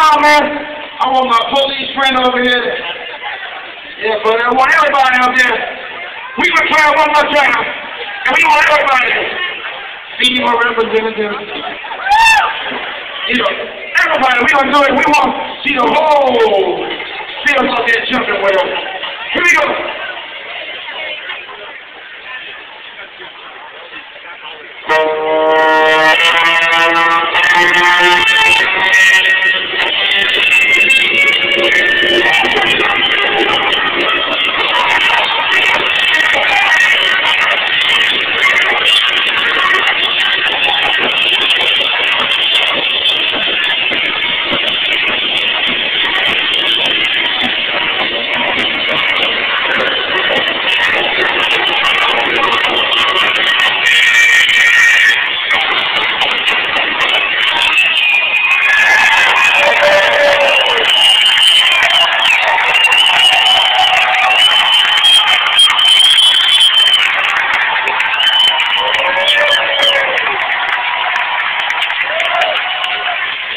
out, man. I want my police friend over here. Yeah, but I want everybody out there. We can try one more time. And we want everybody. Be my representative. You know, everybody, we gonna do it. We want to see the whole field out there jumping well. Here we go. Thank you.